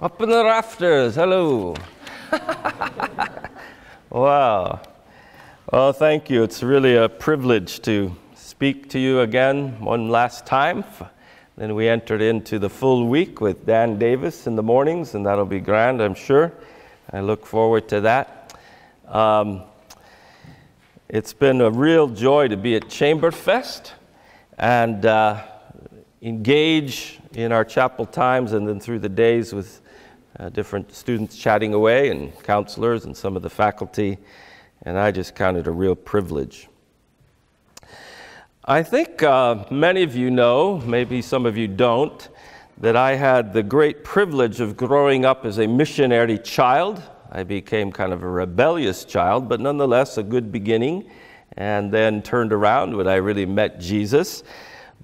Up in the rafters, hello. wow. Well, thank you. It's really a privilege to speak to you again one last time. Then we entered into the full week with Dan Davis in the mornings, and that'll be grand, I'm sure. I look forward to that. Um, it's been a real joy to be at Chamberfest and uh, engage in our chapel times and then through the days with uh, different students chatting away and counselors and some of the faculty. And I just count it a real privilege. I think uh, many of you know, maybe some of you don't, that I had the great privilege of growing up as a missionary child. I became kind of a rebellious child, but nonetheless a good beginning, and then turned around when I really met Jesus.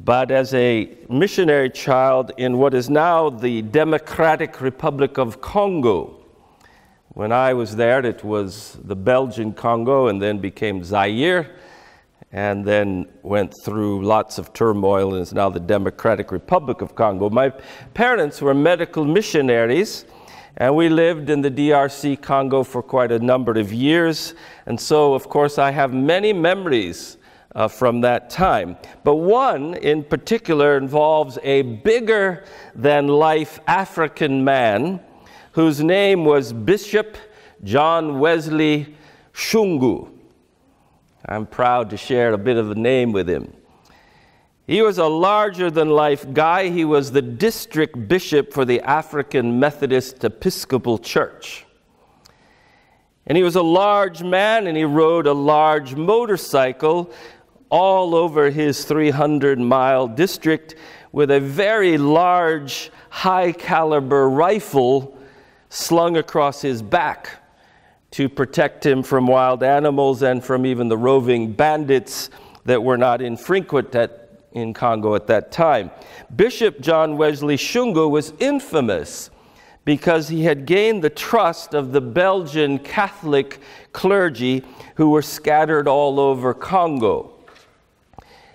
But as a missionary child in what is now the Democratic Republic of Congo, when I was there, it was the Belgian Congo and then became Zaire and then went through lots of turmoil and is now the Democratic Republic of Congo. My parents were medical missionaries and we lived in the DRC Congo for quite a number of years. And so, of course, I have many memories uh, from that time. But one in particular involves a bigger than life African man whose name was Bishop John Wesley Shungu. I'm proud to share a bit of a name with him. He was a larger than life guy. He was the district bishop for the African Methodist Episcopal Church. And he was a large man and he rode a large motorcycle all over his 300 mile district with a very large, high caliber rifle slung across his back to protect him from wild animals and from even the roving bandits that were not infrequent at in Congo at that time. Bishop John Wesley Shungu was infamous because he had gained the trust of the Belgian Catholic clergy who were scattered all over Congo.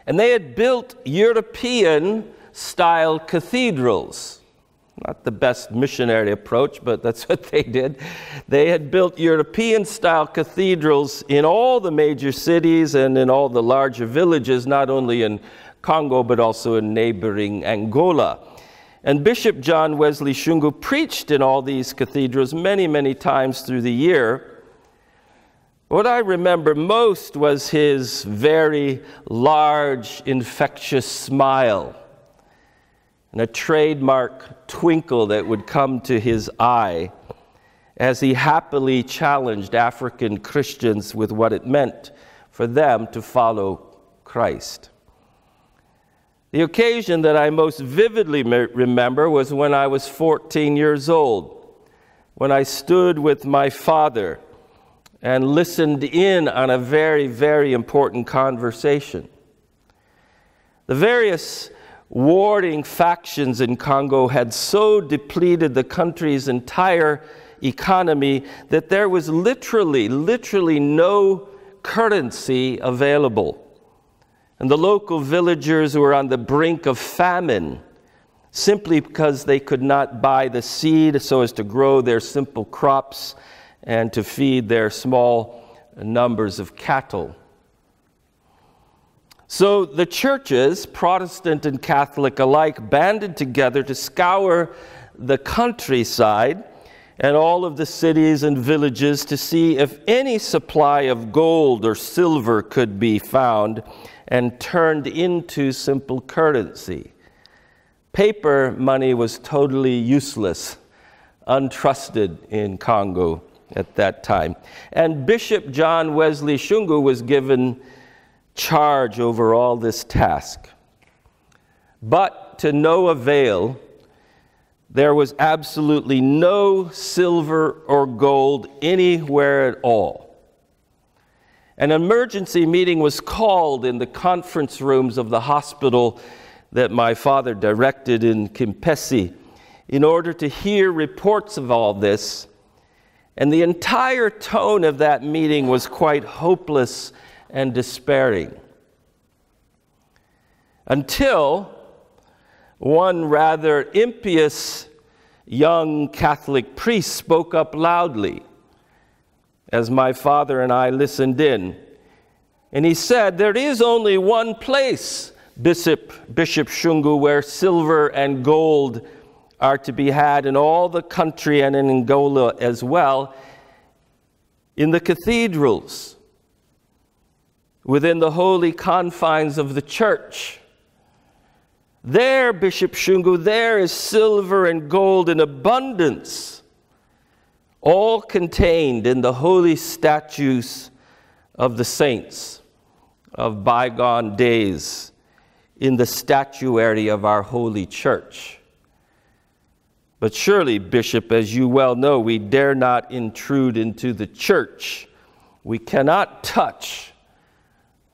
And they had built European style cathedrals. Not the best missionary approach, but that's what they did. They had built European style cathedrals in all the major cities and in all the larger villages, not only in Congo, but also in neighboring Angola. And Bishop John Wesley Shungu preached in all these cathedrals many, many times through the year. What I remember most was his very large, infectious smile and a trademark twinkle that would come to his eye as he happily challenged African Christians with what it meant for them to follow Christ. The occasion that I most vividly remember was when I was 14 years old, when I stood with my father and listened in on a very, very important conversation. The various warring factions in Congo had so depleted the country's entire economy that there was literally, literally no currency available. And the local villagers were on the brink of famine simply because they could not buy the seed so as to grow their simple crops and to feed their small numbers of cattle. So the churches, Protestant and Catholic alike, banded together to scour the countryside and all of the cities and villages to see if any supply of gold or silver could be found and turned into simple currency. Paper money was totally useless, untrusted in Congo at that time. And Bishop John Wesley Shungu was given charge over all this task. But to no avail, there was absolutely no silver or gold anywhere at all. An emergency meeting was called in the conference rooms of the hospital that my father directed in Kimpese in order to hear reports of all this. And the entire tone of that meeting was quite hopeless and despairing. Until one rather impious young Catholic priest spoke up loudly as my father and I listened in. And he said, There is only one place, Bishop, Bishop Shungu, where silver and gold are to be had in all the country and in Angola as well, in the cathedrals, within the holy confines of the church. There, Bishop Shungu, there is silver and gold in abundance, all contained in the holy statues of the saints of bygone days in the statuary of our holy church. But surely, Bishop, as you well know, we dare not intrude into the church. We cannot touch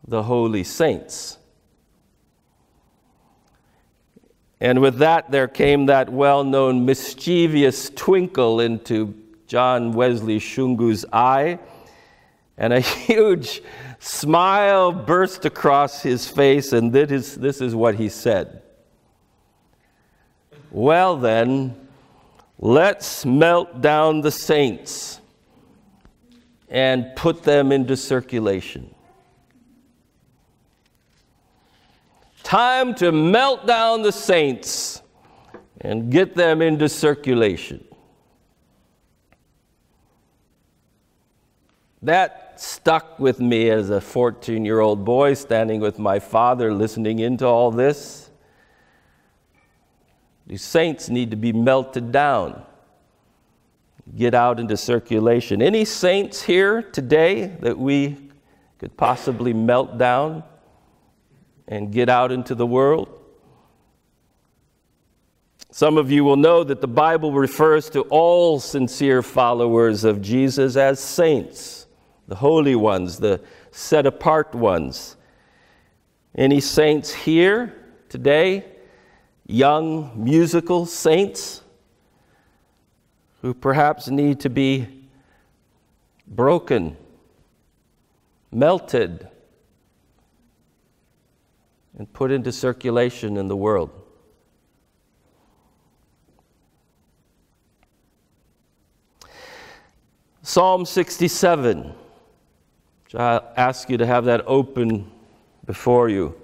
the holy saints. And with that, there came that well known mischievous twinkle into John Wesley Shungu's eye, and a huge smile burst across his face, and this is, this is what he said. Well, then, let's melt down the saints and put them into circulation. Time to melt down the saints and get them into circulation. That stuck with me as a 14 year old boy standing with my father listening into all this. These saints need to be melted down, get out into circulation. Any saints here today that we could possibly melt down? and get out into the world. Some of you will know that the Bible refers to all sincere followers of Jesus as saints, the holy ones, the set apart ones. Any saints here today? Young musical saints who perhaps need to be broken, melted, and put into circulation in the world. Psalm 67. I ask you to have that open before you.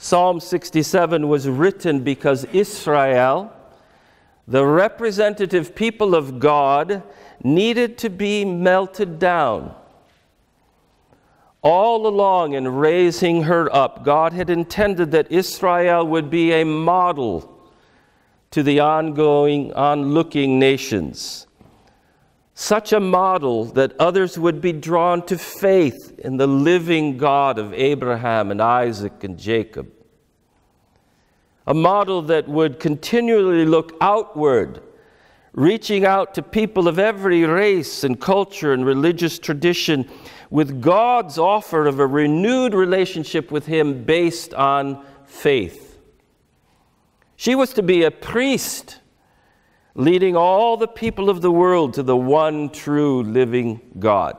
Psalm 67 was written because Israel, the representative people of God, needed to be melted down. All along in raising her up, God had intended that Israel would be a model to the ongoing, onlooking nations. Such a model that others would be drawn to faith in the living God of Abraham and Isaac and Jacob. A model that would continually look outward, reaching out to people of every race and culture and religious tradition with God's offer of a renewed relationship with Him based on faith. She was to be a priest, leading all the people of the world to the one true living God.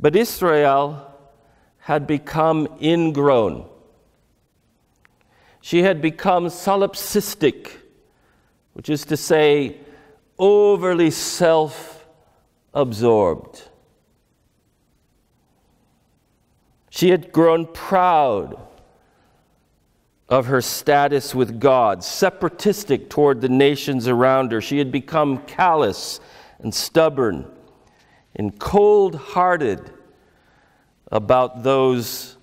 But Israel had become ingrown. She had become solipsistic, which is to say, overly self absorbed. She had grown proud of her status with God, separatistic toward the nations around her. She had become callous and stubborn and cold hearted about those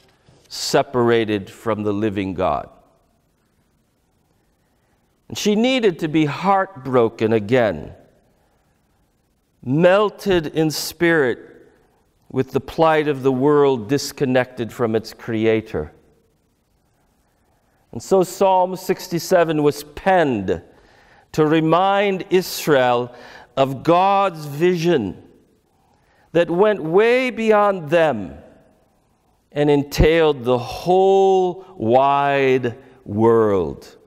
separated from the living God. And she needed to be heartbroken again melted in spirit with the plight of the world disconnected from its creator. And so Psalm 67 was penned to remind Israel of God's vision that went way beyond them and entailed the whole wide world.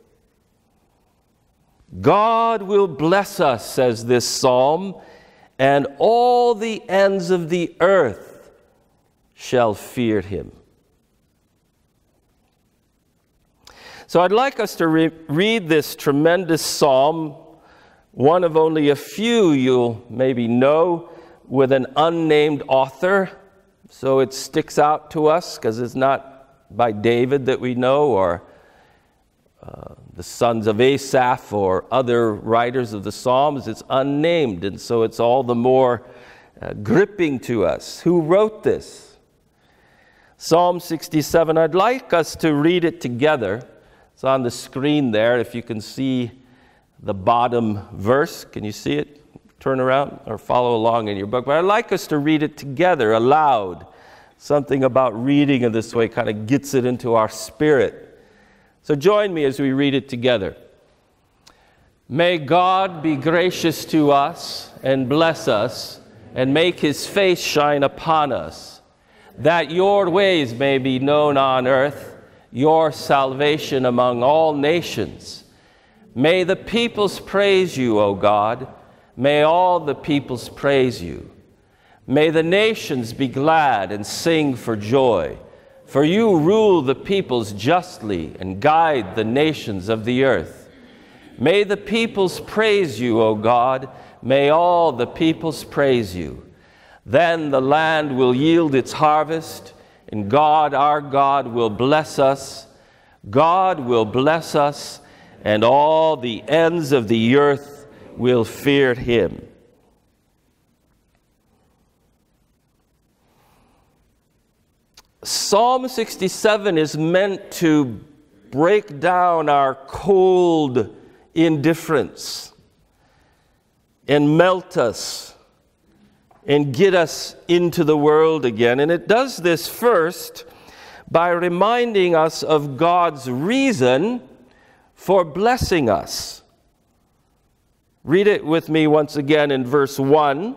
God will bless us, says this psalm, and all the ends of the earth shall fear him. So I'd like us to re- read this tremendous psalm, one of only a few you'll maybe know, with an unnamed author. So it sticks out to us because it's not by David that we know or uh, the sons of Asaph or other writers of the Psalms. It's unnamed, and so it's all the more uh, gripping to us. Who wrote this? Psalm 67. I'd like us to read it together. It's on the screen there. If you can see the bottom verse, can you see it? Turn around or follow along in your book. But I'd like us to read it together aloud. Something about reading in this way kind of gets it into our spirit. So join me as we read it together. May God be gracious to us and bless us and make his face shine upon us, that your ways may be known on earth your salvation among all nations. May the peoples praise you, O God. May all the peoples praise you. May the nations be glad and sing for joy. For you rule the peoples justly and guide the nations of the earth. May the peoples praise you, O God. May all the peoples praise you. Then the land will yield its harvest and God, our God, will bless us. God will bless us, and all the ends of the earth will fear him. Psalm 67 is meant to break down our cold indifference and melt us and get us into the world again. And it does this first by reminding us of God's reason for blessing us. Read it with me once again in verse 1.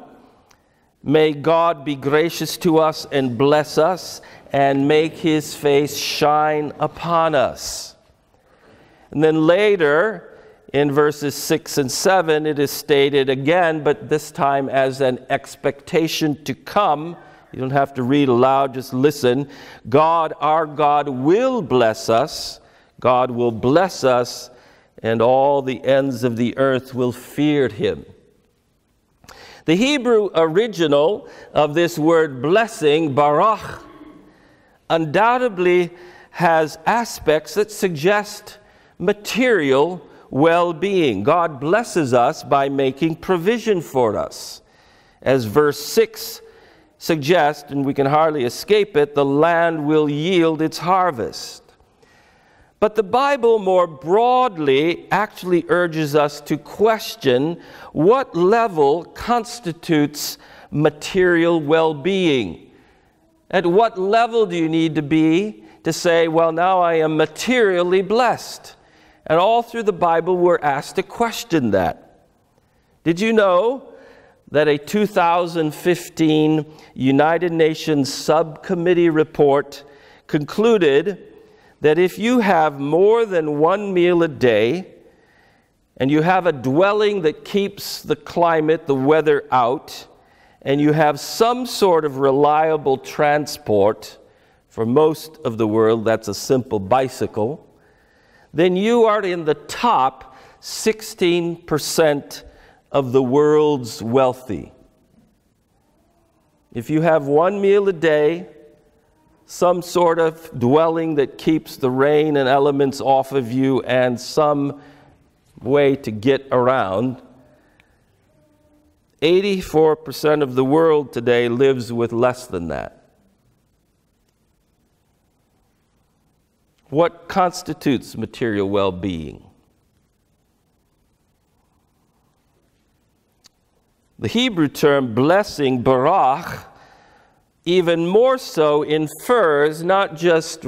May God be gracious to us and bless us and make his face shine upon us. And then later, in verses 6 and 7, it is stated again, but this time as an expectation to come. You don't have to read aloud, just listen. God, our God, will bless us. God will bless us, and all the ends of the earth will fear him. The Hebrew original of this word blessing, barak, undoubtedly has aspects that suggest material well being. God blesses us by making provision for us. As verse 6 suggests, and we can hardly escape it, the land will yield its harvest. But the Bible more broadly actually urges us to question what level constitutes material well being. At what level do you need to be to say, well, now I am materially blessed? And all through the Bible, we're asked to question that. Did you know that a 2015 United Nations subcommittee report concluded that if you have more than one meal a day, and you have a dwelling that keeps the climate, the weather out, and you have some sort of reliable transport, for most of the world, that's a simple bicycle then you are in the top 16% of the world's wealthy. If you have one meal a day, some sort of dwelling that keeps the rain and elements off of you, and some way to get around, 84% of the world today lives with less than that. What constitutes material well being? The Hebrew term blessing, barak, even more so infers not just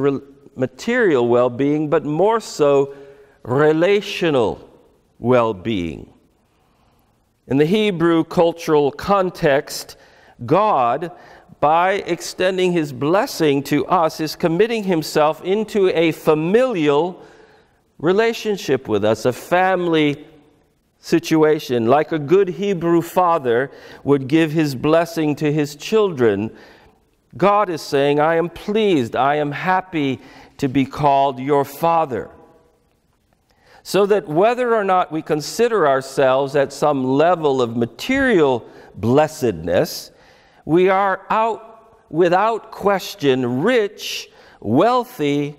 material well being, but more so relational well being. In the Hebrew cultural context, God by extending his blessing to us, is committing himself into a familial relationship with us, a family situation, like a good Hebrew father would give his blessing to his children. God is saying, I am pleased, I am happy to be called your father. So that whether or not we consider ourselves at some level of material blessedness, we are out without question rich, wealthy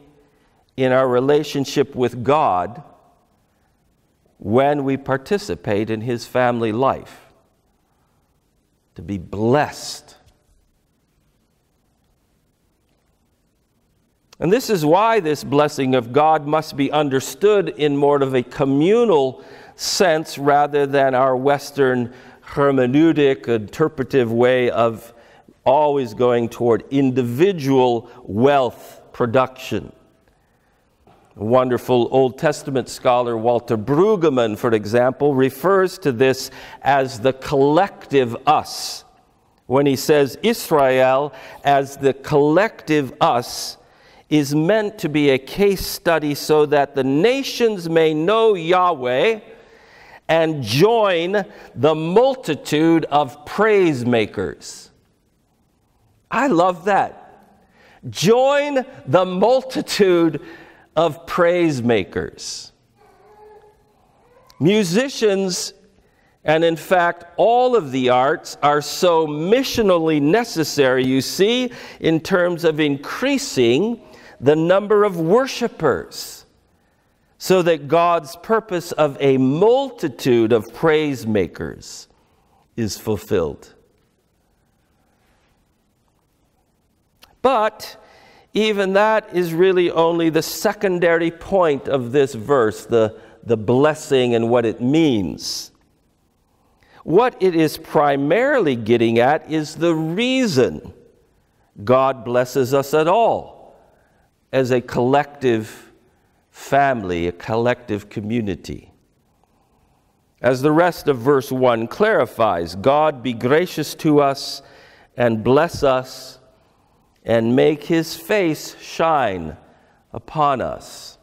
in our relationship with God when we participate in His family life. To be blessed And this is why this blessing of God must be understood in more of a communal sense rather than our Western hermeneutic, interpretive way of always going toward individual wealth production. Wonderful Old Testament scholar Walter Brueggemann, for example, refers to this as the collective us. When he says Israel as the collective us, is meant to be a case study so that the nations may know Yahweh and join the multitude of praise makers. I love that. Join the multitude of praise makers. Musicians, and in fact, all of the arts are so missionally necessary, you see, in terms of increasing the number of worshipers so that God's purpose of a multitude of praise makers is fulfilled. But even that is really only the secondary point of this verse, the, the blessing and what it means. What it is primarily getting at is the reason God blesses us at all as a collective family, a collective community. As the rest of verse 1 clarifies, God be gracious to us and bless us and make his face shine upon us.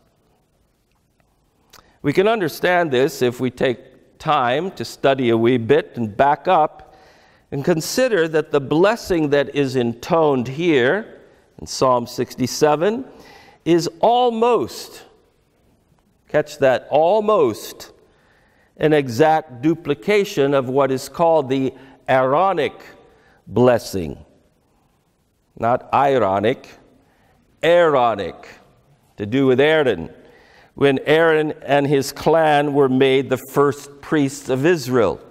We can understand this if we take time to study a wee bit and back up and consider that the blessing that is intoned here in Psalm 67 is almost, catch that, almost an exact duplication of what is called the Aaronic blessing. Not ironic, Aaronic, to do with Aaron. When Aaron and his clan were made the first priests of Israel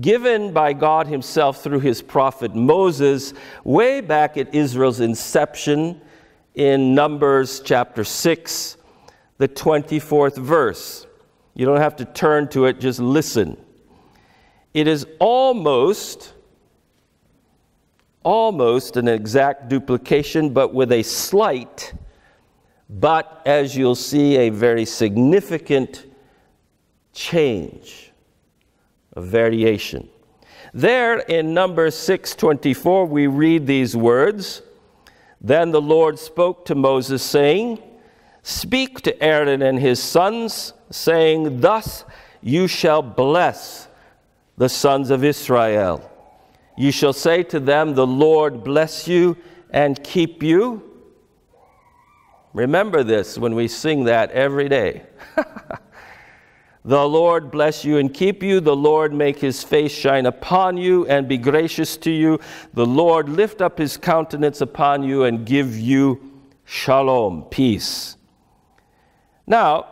given by God Himself through His prophet Moses way back at Israel's inception in Numbers chapter 6, the 24th verse. You don't have to turn to it, just listen. It is almost, almost an exact duplication, but with a slight, but as you'll see, a very significant change, a variation. There in Numbers 6:24 we read these words, then the Lord spoke to Moses, saying, Speak to Aaron and his sons, saying, Thus you shall bless the sons of Israel. You shall say to them, The Lord bless you and keep you. Remember this when we sing that every day. The Lord bless you and keep you. The Lord make his face shine upon you and be gracious to you. The Lord lift up his countenance upon you and give you shalom, peace. Now,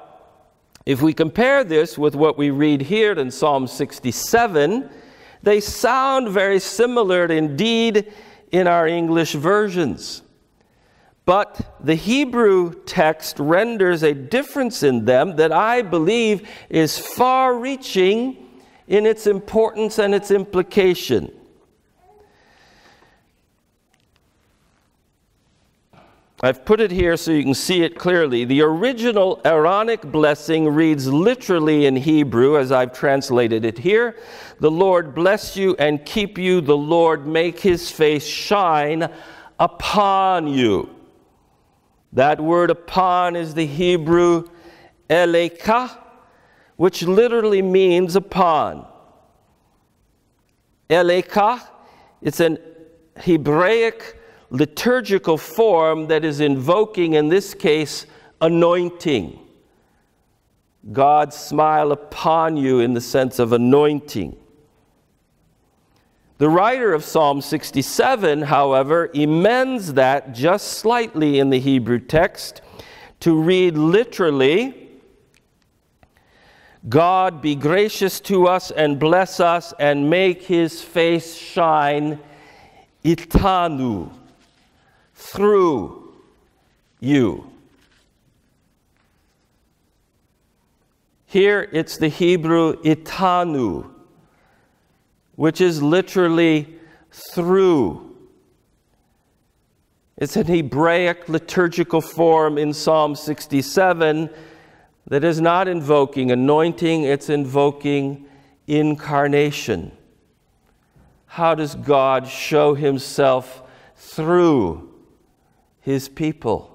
if we compare this with what we read here in Psalm 67, they sound very similar indeed in our English versions. But the Hebrew text renders a difference in them that I believe is far reaching in its importance and its implication. I've put it here so you can see it clearly. The original Aaronic blessing reads literally in Hebrew, as I've translated it here The Lord bless you and keep you, the Lord make his face shine upon you. That word upon is the Hebrew eleka, which literally means upon. Eleka, it's an Hebraic liturgical form that is invoking, in this case, anointing. God smile upon you in the sense of anointing. The writer of Psalm 67, however, amends that just slightly in the Hebrew text to read literally God be gracious to us and bless us and make his face shine itanu through you. Here it's the Hebrew itanu, which is literally through. It's an Hebraic liturgical form in Psalm 67 that is not invoking anointing, it's invoking incarnation. How does God show himself through his people?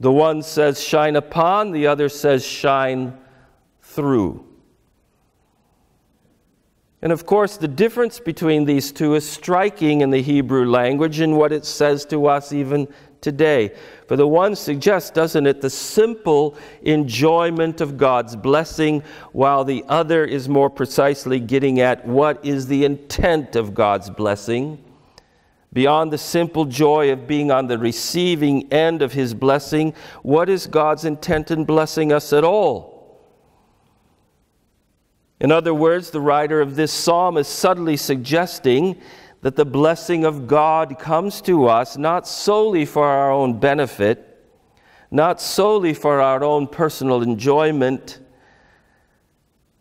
The one says shine upon, the other says shine through. And of course, the difference between these two is striking in the Hebrew language and what it says to us even today. For the one suggests, doesn't it, the simple enjoyment of God's blessing, while the other is more precisely getting at what is the intent of God's blessing Beyond the simple joy of being on the receiving end of His blessing, what is God's intent in blessing us at all? In other words, the writer of this psalm is subtly suggesting that the blessing of God comes to us not solely for our own benefit, not solely for our own personal enjoyment,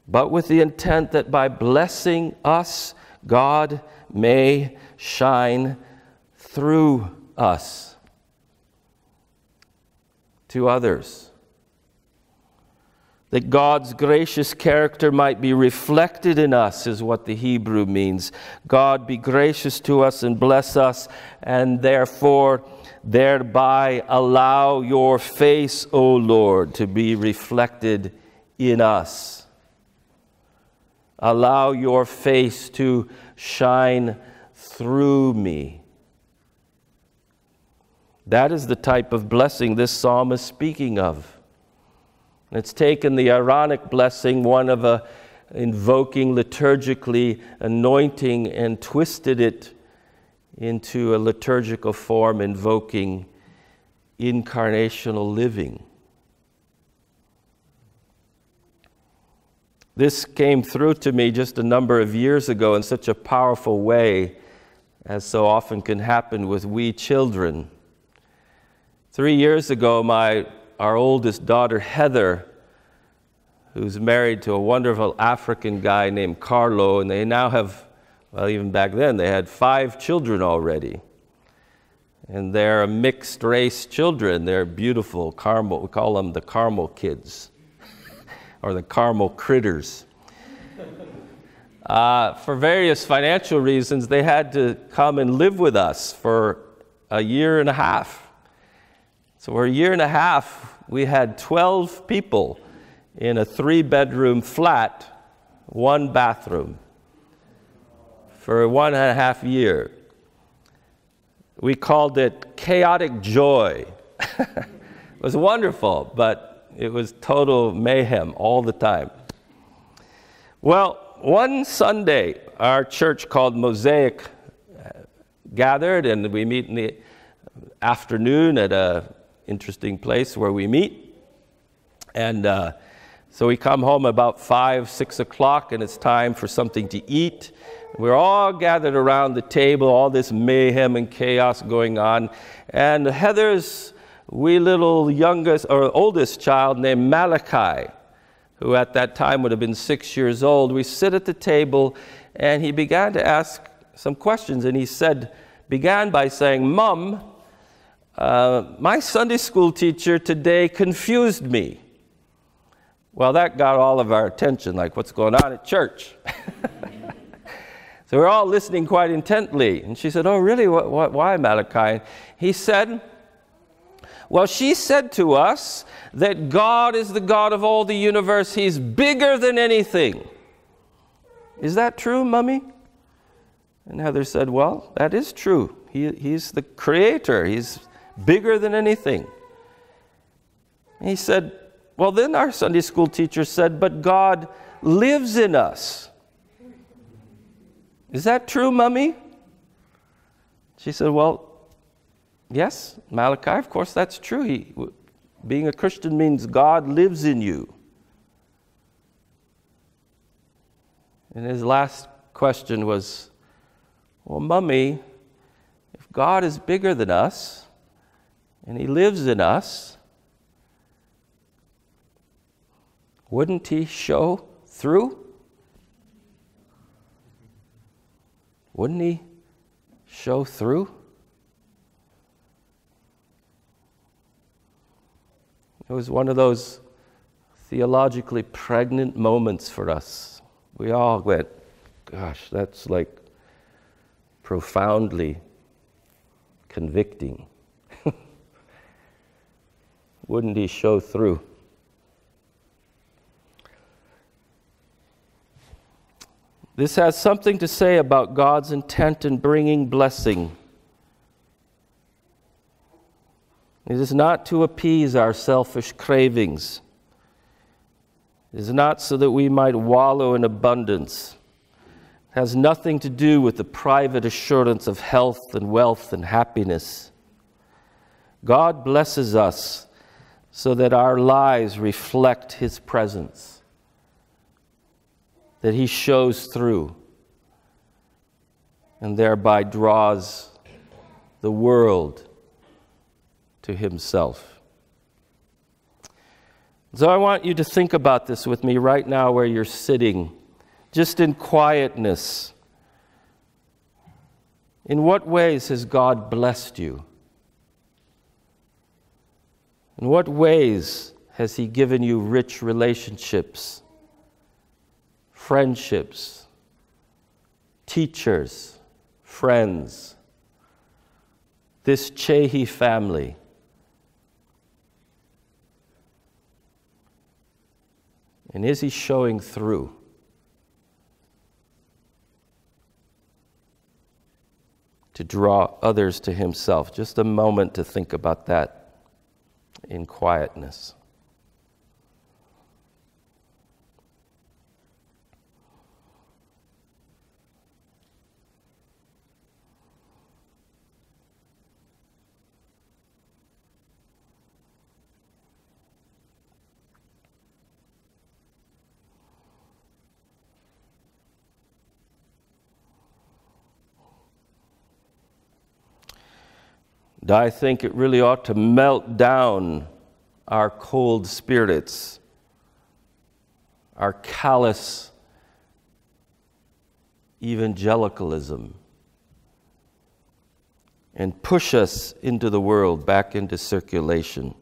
but with the intent that by blessing us, God may shine through us to others. That God's gracious character might be reflected in us, is what the Hebrew means. God be gracious to us and bless us, and therefore, thereby allow your face, O Lord, to be reflected in us. Allow your face to shine through me. That is the type of blessing this psalm is speaking of. It's taken the Aaronic blessing, one of a invoking liturgically anointing, and twisted it into a liturgical form invoking incarnational living. This came through to me just a number of years ago in such a powerful way, as so often can happen with we children. Three years ago, my, our oldest daughter, Heather, who's married to a wonderful African guy named Carlo, and they now have, well, even back then, they had five children already. And they're mixed race children. They're beautiful caramel. We call them the caramel kids or the caramel critters. Uh, for various financial reasons, they had to come and live with us for a year and a half. So, for a year and a half, we had 12 people in a three bedroom flat, one bathroom, for one and a half year. We called it chaotic joy. it was wonderful, but it was total mayhem all the time. Well, one Sunday, our church called Mosaic uh, gathered, and we meet in the afternoon at a interesting place where we meet. And uh, so we come home about five, six o'clock, and it's time for something to eat. We're all gathered around the table, all this mayhem and chaos going on. And Heather's wee little youngest or oldest child named Malachi, who at that time would have been six years old, we sit at the table and he began to ask some questions. And he said, began by saying, Mom, uh, my Sunday school teacher today confused me. Well, that got all of our attention, like what's going on at church. so we're all listening quite intently. And she said, Oh, really? What, what, why, Malachi? He said, Well, she said to us that God is the God of all the universe, He's bigger than anything. Is that true, Mummy? And Heather said, Well, that is true. He, he's the creator, He's bigger than anything. he said, well, then our Sunday school teacher said, but God lives in us. Is that true, Mummy? She said, Well, yes, Malachi, of course that's true. He, being a Christian means God lives in you. And his last question was, Well, Mummy, if God is bigger than us and He lives in us, wouldn't He show through? Wouldn't He show through? It was one of those theologically pregnant moments for us. We all went, gosh, that's like profoundly convicting. Wouldn't he show through? This has something to say about God's intent in bringing blessing. It is not to appease our selfish cravings. It is not so that we might wallow in abundance. It has nothing to do with the private assurance of health and wealth and happiness. God blesses us so that our lives reflect His presence that he shows through and thereby draws the world to himself. So I want you to think about this with me right now where you're sitting, just in quietness. In what ways has God blessed you? In what ways has He given you rich relationships? friendships, teachers, friends, this Csehy family. And is he showing through? To draw others to himself. Just a moment to think about that in quietness. I think it really ought to melt down our cold spirits, our callous evangelicalism, and push us into the world, back into circulation.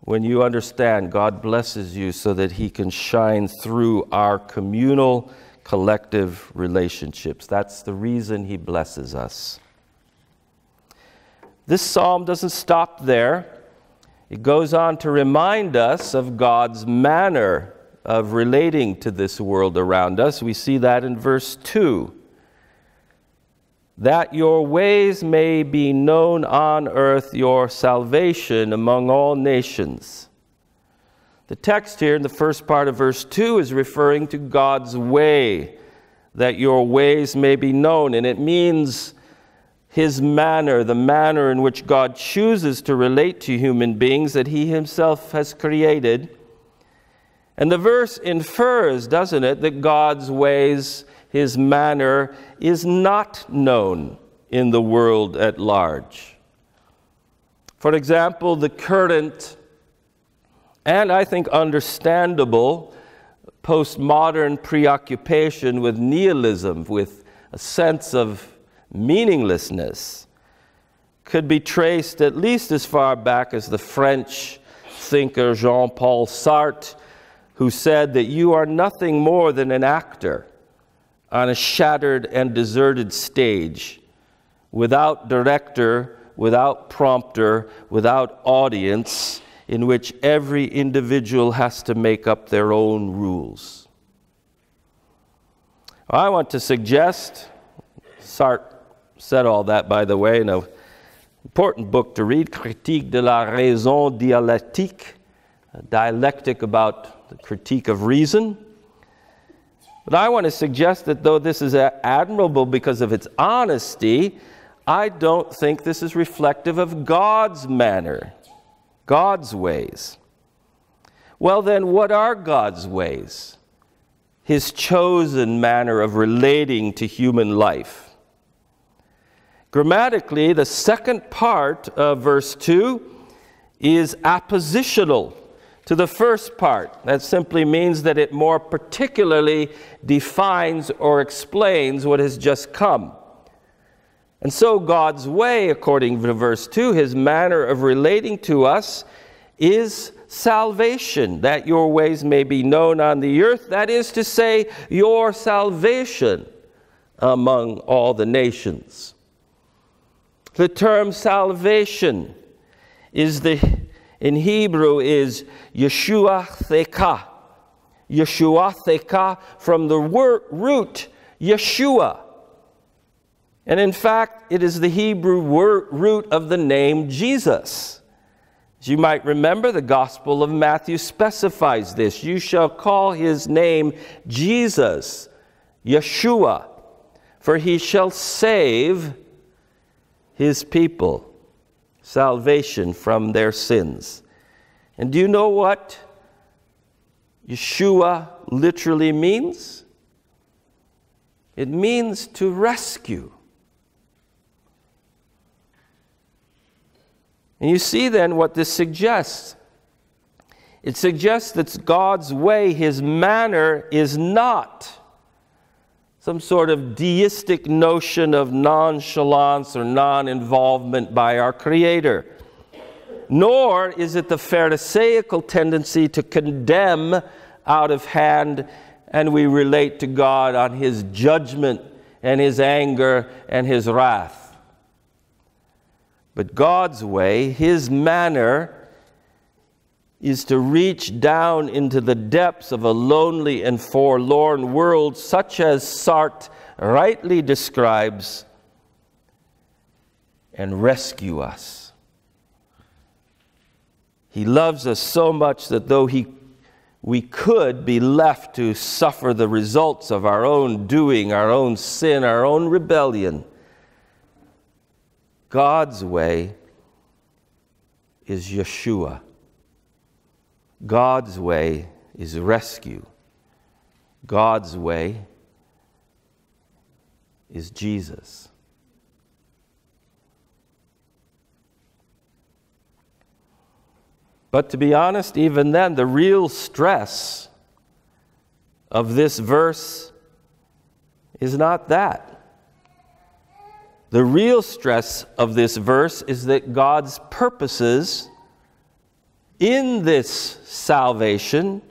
When you understand God blesses you so that He can shine through our communal, collective relationships. That's the reason He blesses us. This psalm doesn't stop there. It goes on to remind us of God's manner of relating to this world around us. We see that in verse 2 that your ways may be known on earth, your salvation among all nations. The text here in the first part of verse 2 is referring to God's way, that your ways may be known. And it means his manner, the manner in which God chooses to relate to human beings that he himself has created. And the verse infers, doesn't it, that God's ways, his manner, is not known in the world at large. For example, the current and I think understandable postmodern preoccupation with nihilism, with a sense of meaninglessness could be traced at least as far back as the French thinker Jean Paul Sartre, who said that you are nothing more than an actor on a shattered and deserted stage, without director, without prompter, without audience, in which every individual has to make up their own rules. I want to suggest, Sartre said all that, by the way, in an important book to read, Critique de la raison dialectique, dialectic about the critique of reason. But I want to suggest that though this is admirable because of its honesty, I don't think this is reflective of God's manner, God's ways. Well, then, what are God's ways? His chosen manner of relating to human life. Grammatically, the second part of verse 2 is appositional to the first part. That simply means that it more particularly defines or explains what has just come. And so, God's way, according to verse 2, his manner of relating to us is salvation, that your ways may be known on the earth. That is to say, your salvation among all the nations. The term salvation is the in Hebrew is Yeshua Theka. Yeshua Theka from the word, root Yeshua. And in fact, it is the Hebrew word, root of the name Jesus. As you might remember, the Gospel of Matthew specifies this. You shall call his name Jesus, Yeshua, for he shall save his people salvation from their sins. And do you know what Yeshua literally means? It means to rescue. And you see then what this suggests. It suggests that God's way, his manner, is not some sort of deistic notion of nonchalance or non involvement by our Creator. Nor is it the Pharisaical tendency to condemn out of hand and we relate to God on His judgment and His anger and His wrath. But God's way, His manner, is to reach down into the depths of a lonely and forlorn world, such as Sartre rightly describes, and rescue us. He loves us so much that though he, we could be left to suffer the results of our own doing, our own sin, our own rebellion, God's way is Yeshua God's way is rescue. God's way is Jesus. But to be honest, even then, the real stress of this verse is not that. The real stress of this verse is that God's purposes in this salvation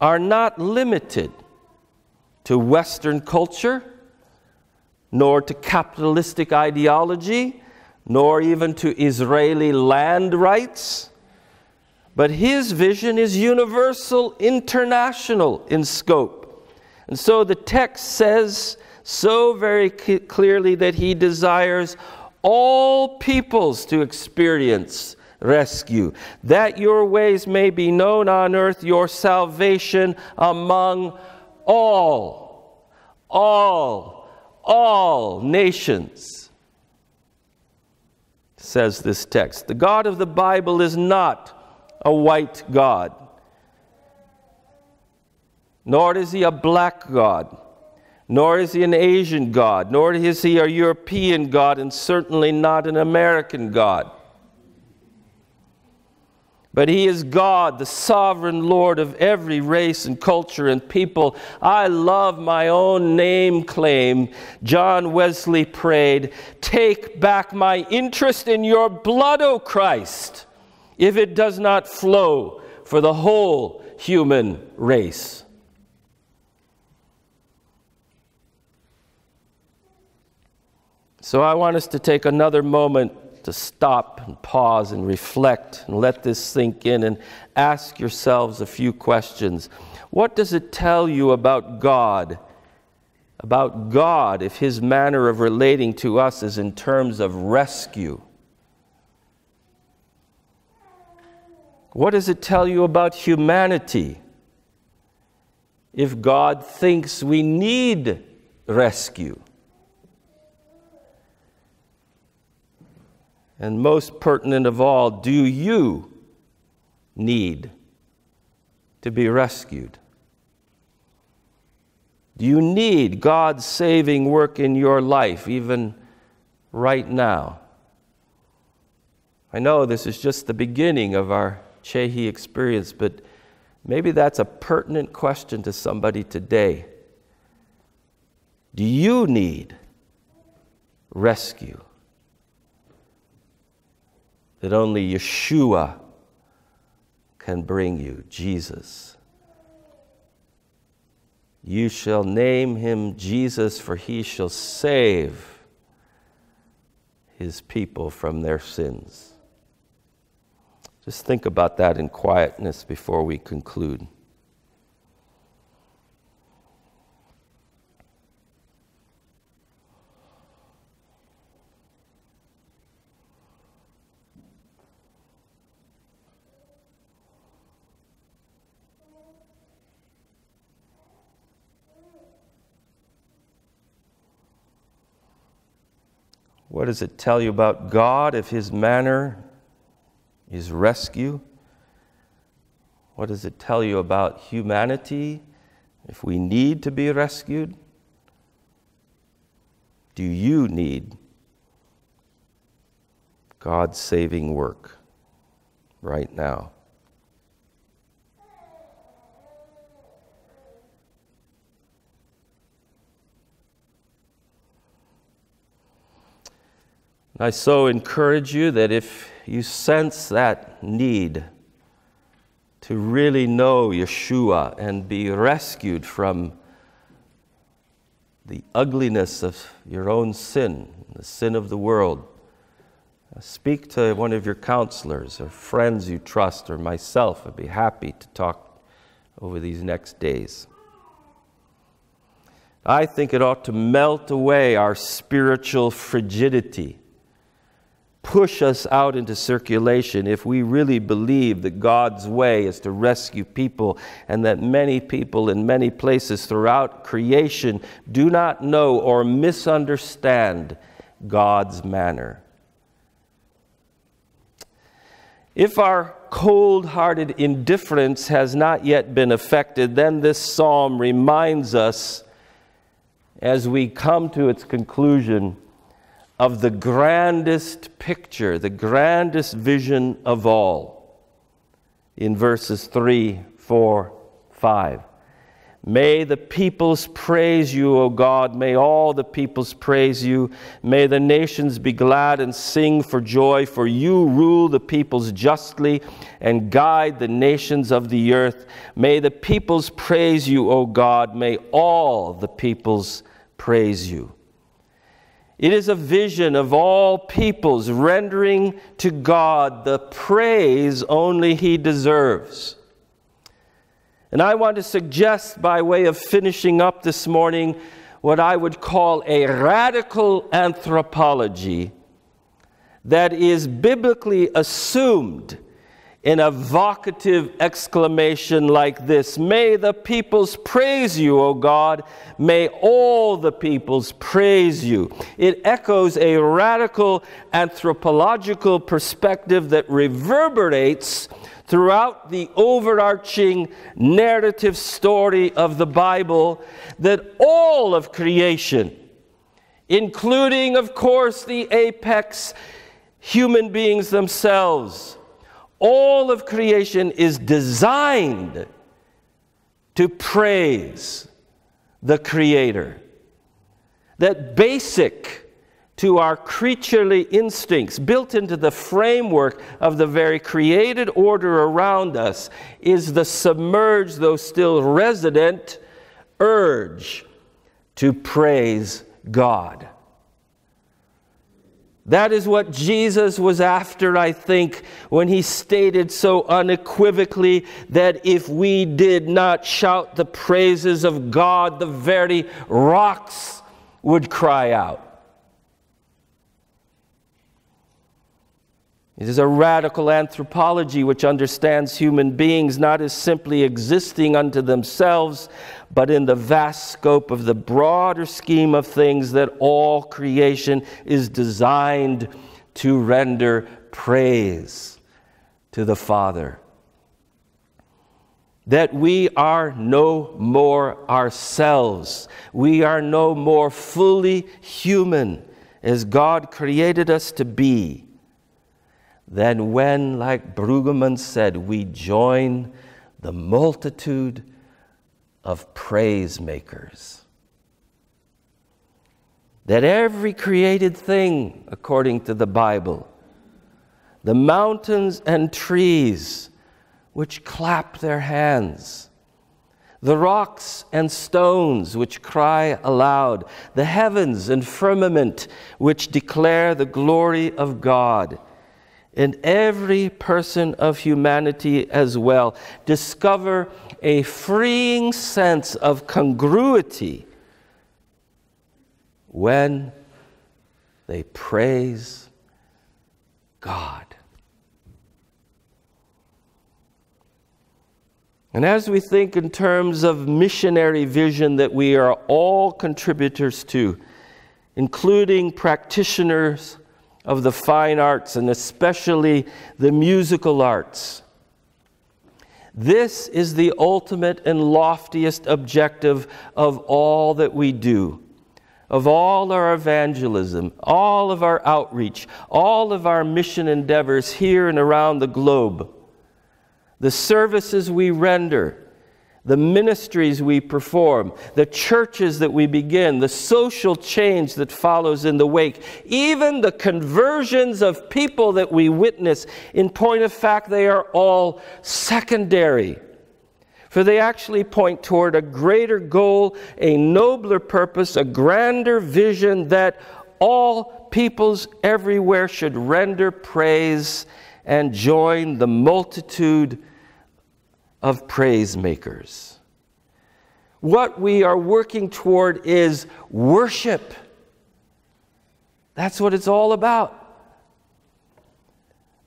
are not limited to Western culture, nor to capitalistic ideology, nor even to Israeli land rights. But his vision is universal, international in scope. And so the text says so very clearly that he desires all peoples to experience rescue, that your ways may be known on earth, your salvation among all, all, all nations, says this text. The God of the Bible is not a white God, nor is he a black God nor is he an Asian God, nor is he a European God, and certainly not an American God. But he is God, the sovereign Lord of every race and culture and people. I love my own name claim. John Wesley prayed, Take back my interest in your blood, O Christ, if it does not flow for the whole human race. So I want us to take another moment to stop and pause and reflect and let this sink in and ask yourselves a few questions. What does it tell you about God? About God, if His manner of relating to us is in terms of rescue? What does it tell you about humanity? If God thinks we need rescue. And most pertinent of all, do you need to be rescued? Do you need God's saving work in your life, even right now? I know this is just the beginning of our Csehy experience, but maybe that's a pertinent question to somebody today. Do you need rescue? That only Yeshua can bring you, Jesus. You shall name him Jesus, for he shall save his people from their sins. Just think about that in quietness before we conclude. What does it tell you about God if His manner is rescue? What does it tell you about humanity if we need to be rescued? Do you need God's saving work right now? I so encourage you that if you sense that need to really know Yeshua and be rescued from the ugliness of your own sin, the sin of the world, speak to one of your counselors or friends you trust or myself. I'd be happy to talk over these next days. I think it ought to melt away our spiritual frigidity push us out into circulation if we really believe that God's way is to rescue people and that many people in many places throughout creation do not know or misunderstand God's manner. If our cold hearted indifference has not yet been affected, then this psalm reminds us as we come to its conclusion of the grandest picture, the grandest vision of all in verses 3, 4, 5. May the peoples praise you, O God. May all the peoples praise you. May the nations be glad and sing for joy, for you rule the peoples justly and guide the nations of the earth. May the peoples praise you, O God. May all the peoples praise you. It is a vision of all peoples rendering to God the praise only He deserves. And I want to suggest, by way of finishing up this morning, what I would call a radical anthropology that is biblically assumed in a vocative exclamation like this May the peoples praise you, O God. May all the peoples praise you. It echoes a radical anthropological perspective that reverberates throughout the overarching narrative story of the Bible that all of creation, including, of course, the apex human beings themselves, all of creation is designed to praise the Creator. That basic to our creaturely instincts, built into the framework of the very created order around us, is the submerged, though still resident, urge to praise God. That is what Jesus was after, I think, when he stated so unequivocally that if we did not shout the praises of God, the very rocks would cry out. It is a radical anthropology which understands human beings not as simply existing unto themselves, but in the vast scope of the broader scheme of things that all creation is designed to render praise to the Father. That we are no more ourselves, we are no more fully human as God created us to be than when, like Brueggemann said, we join the multitude of praise makers. That every created thing, according to the Bible, the mountains and trees which clap their hands, the rocks and stones which cry aloud, the heavens and firmament which declare the glory of God and every person of humanity as well discover a freeing sense of congruity when they praise God. And as we think in terms of missionary vision that we are all contributors to, including practitioners of the fine arts and especially the musical arts. This is the ultimate and loftiest objective of all that we do, of all our evangelism, all of our outreach, all of our mission endeavors here and around the globe. The services we render, the ministries we perform, the churches that we begin, the social change that follows in the wake, even the conversions of people that we witness, in point of fact, they are all secondary. For they actually point toward a greater goal, a nobler purpose, a grander vision that all peoples everywhere should render praise and join the multitude of praise makers. What we are working toward is worship. That's what it's all about.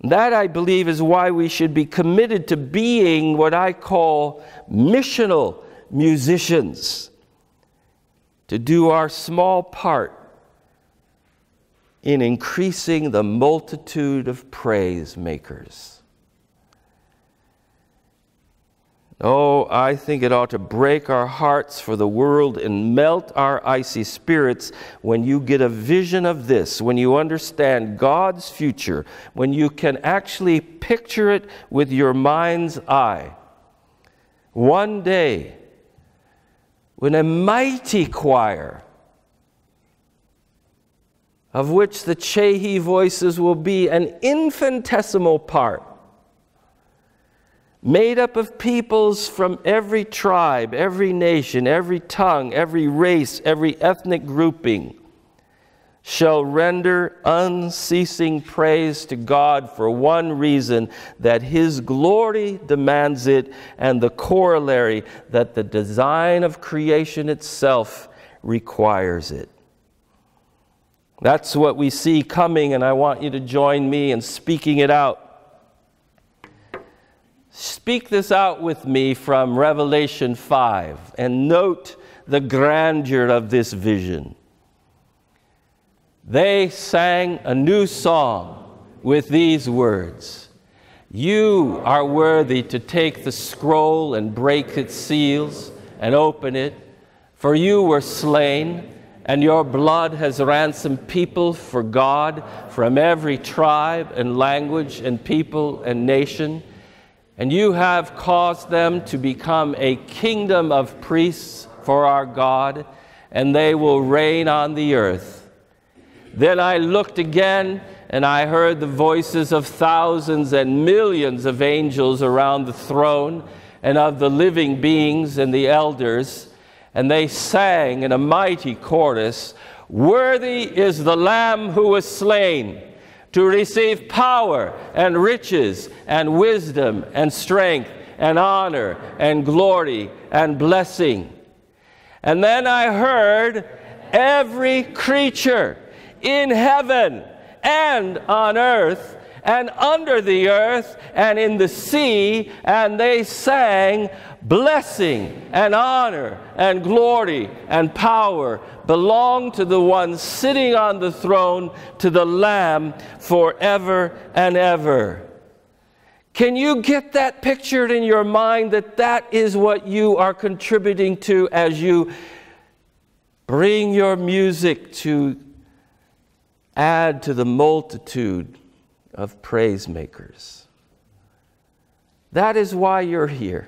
That, I believe, is why we should be committed to being what I call missional musicians, to do our small part in increasing the multitude of praise makers. Oh, I think it ought to break our hearts for the world and melt our icy spirits when you get a vision of this, when you understand God's future, when you can actually picture it with your mind's eye. One day, when a mighty choir, of which the Csehy voices will be an infinitesimal part, made up of peoples from every tribe, every nation, every tongue, every race, every ethnic grouping, shall render unceasing praise to God for one reason that His glory demands it, and the corollary that the design of creation itself requires it. That's what we see coming, and I want you to join me in speaking it out. Speak this out with me from Revelation 5 and note the grandeur of this vision. They sang a new song with these words You are worthy to take the scroll and break its seals and open it, for you were slain, and your blood has ransomed people for God from every tribe and language and people and nation and you have caused them to become a kingdom of priests for our God, and they will reign on the earth. Then I looked again, and I heard the voices of thousands and millions of angels around the throne, and of the living beings and the elders, and they sang in a mighty chorus Worthy is the Lamb who was slain to receive power and riches and wisdom and strength and honor and glory and blessing. And then I heard every creature in heaven and on earth and under the earth and in the sea, and they sang, Blessing and honor and glory and power belong to the one sitting on the throne, to the Lamb forever and ever. Can you get that pictured in your mind that that is what you are contributing to as you bring your music to add to the multitude of praise makers? That is why you're here.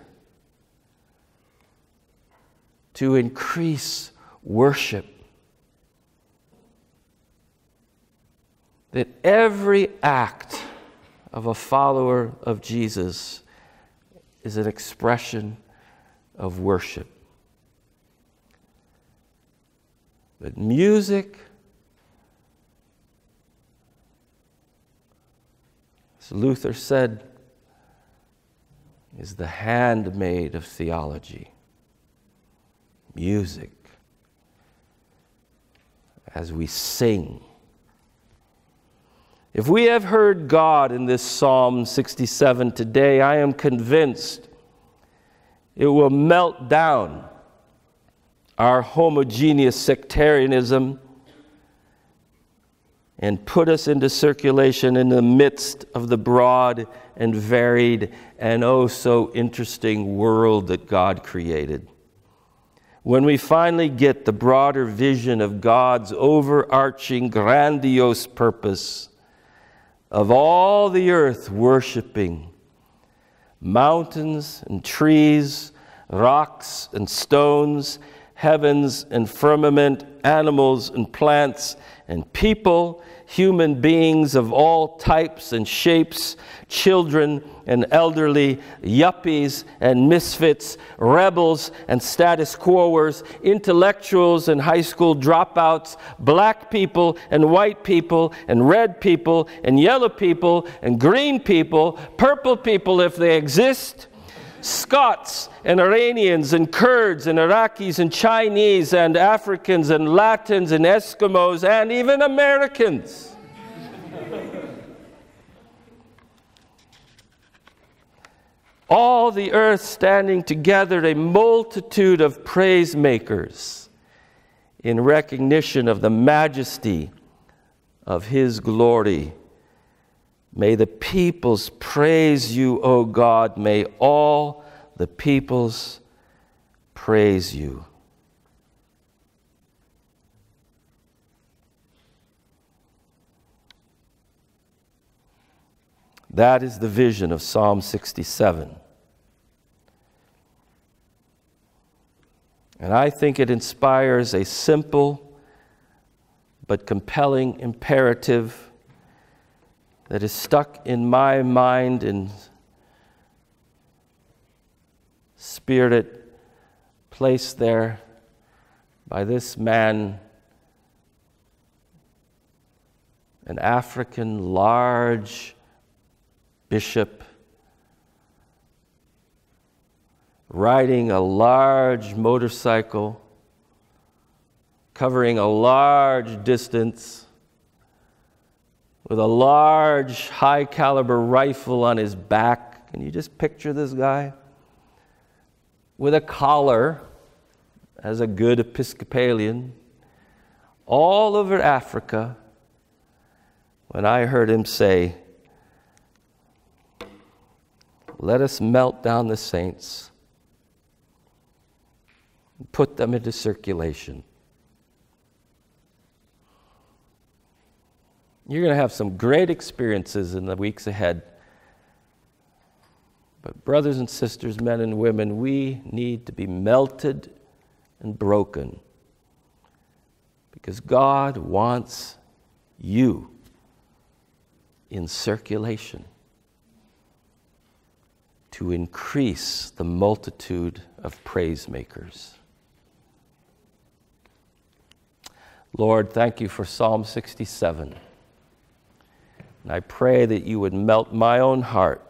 To increase worship. That every act of a follower of Jesus is an expression of worship. That music, as Luther said, is the handmaid of theology. Music. As we sing, if we have heard God in this Psalm 67 today, I am convinced it will melt down our homogeneous sectarianism and put us into circulation in the midst of the broad and varied and oh so interesting world that God created. When we finally get the broader vision of God's overarching, grandiose purpose, of all the earth worshiping mountains and trees, rocks and stones, heavens and firmament, animals and plants and people human beings of all types and shapes, children and elderly, yuppies and misfits, rebels and status quoers, intellectuals and high school dropouts, black people and white people, and red people and yellow people and green people, purple people if they exist. Scots and Iranians and Kurds and Iraqis and Chinese and Africans and Latins and Eskimos and even Americans. All the earth standing together, a multitude of praise makers in recognition of the majesty of His glory May the peoples praise you, O God. May all the peoples praise you. That is the vision of Psalm 67. And I think it inspires a simple but compelling imperative that is stuck in my mind and spirit, placed there by this man, an African large bishop, riding a large motorcycle, covering a large distance with a large, high caliber rifle on his back. Can you just picture this guy? With a collar, as a good Episcopalian, all over Africa. When I heard him say, Let us melt down the saints, and put them into circulation. You're going to have some great experiences in the weeks ahead. But, brothers and sisters, men and women, we need to be melted and broken because God wants you in circulation to increase the multitude of praise makers. Lord, thank you for Psalm 67. And I pray that you would melt my own heart,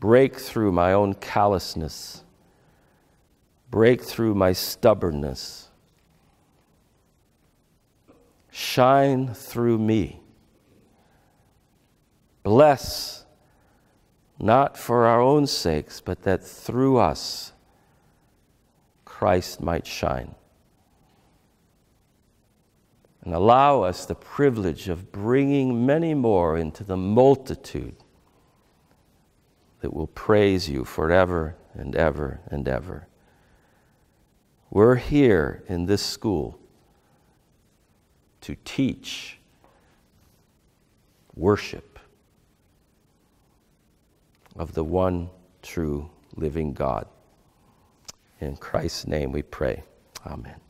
break through my own callousness, break through my stubbornness, shine through me Bless, not for our own sakes, but that through us Christ might shine. And allow us the privilege of bringing many more into the multitude that will praise you forever and ever and ever. We're here in this school to teach worship of the one true living God. In Christ's name we pray. Amen.